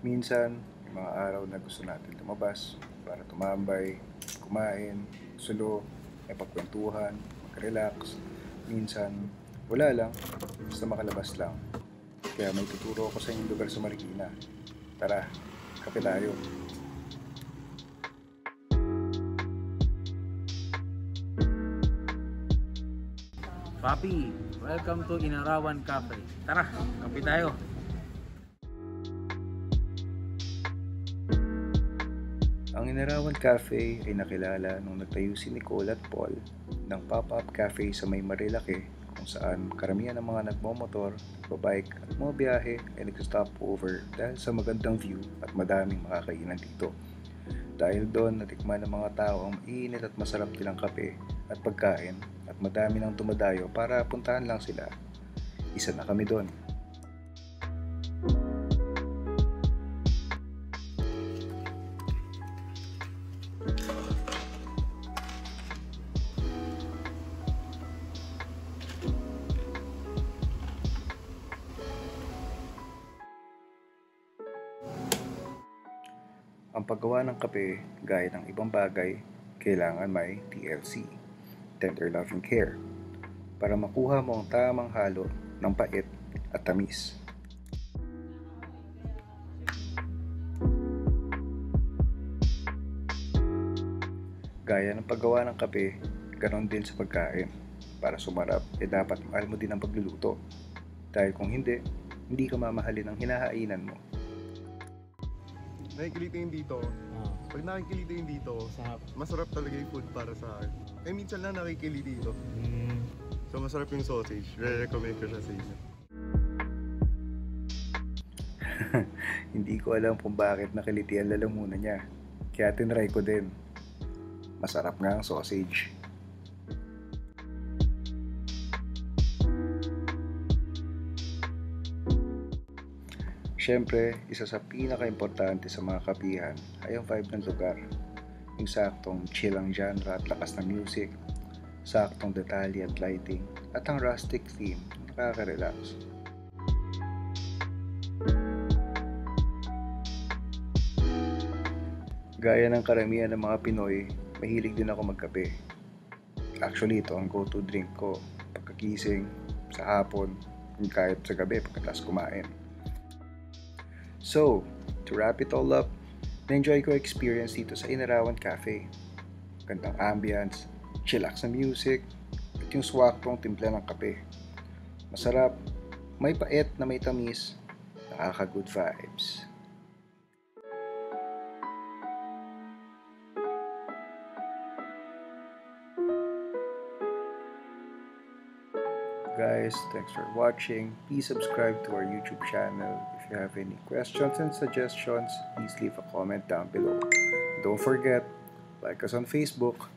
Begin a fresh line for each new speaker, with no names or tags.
Minsan, may mga araw na gusto natin lumabas para tumambay, kumain, sulo, may pagkwentuhan, mag-relax. Minsan, wala lang, basta makalabas lang. Kaya may tuturo ako sa inyong lugar sa Marikina. Tara, kape tayo.
Papi, welcome to Inarawan Cafe. Tara, kape tayo.
Ang Inarawan Cafe ay nakilala nung nagtayo si Nicole at Paul ng pop-up cafe sa May Marilake kung saan karamihan ng mga nagmomotor, nagbabike at mga biyahe ay nagsastop over dahil sa magandang view at madaming makakainan dito. Dahil doon natikman ng mga tao ang mainit at masarap nilang kape at pagkain at madami nang tumadayo para puntahan lang sila. Isa na kami doon. Ang paggawa ng kape, gaya ng ibang bagay, kailangan may TLC, Tender Loving Care, para makuha mo ang tamang halo ng pait at tamis. Gaya ng paggawa ng kape, ganon din sa pagkain. Para sumarap, eh dapat mahal mo din ang pagluluto. Dahil kung hindi, hindi ka mamahalin ang hinahainan mo.
Nakikiliti yung dito.
Ah,
Pag nakikiliti yung dito,
sarap.
masarap talaga yung food para sa akin. Eh, minsan lang nakikiliti dito.
Mm,
So, masarap yung sausage. Re-recommend ko siya sa inyo.
Hindi ko alam kung bakit nakiliti ang lalamunan niya. Kaya tinry ko din. Masarap nga ang sausage. Siyempre, isa sa pinaka-importante sa mga kapihan ay ang vibe ng lugar. Yung saktong chill ang genre at lakas ng music, saktong detalye at lighting, at ang rustic theme na nakaka-relax. Gaya ng karamihan ng mga Pinoy, mahilig din ako magkape. Actually, ito ang go-to drink ko. Pagkagising, sa hapon, kahit sa gabi pagkatapos kumain. So, to wrap it all up, na-enjoy ko experience dito sa Inarawan Cafe. Gandang ambience, chillax na music, at yung swaktong timpla ng kape. Masarap, may pait na may tamis, nakaka-good vibes. Guys, thanks for watching. Please subscribe to our YouTube channel. If you have any questions and suggestions, please leave a comment down below. Don't forget, like us on Facebook,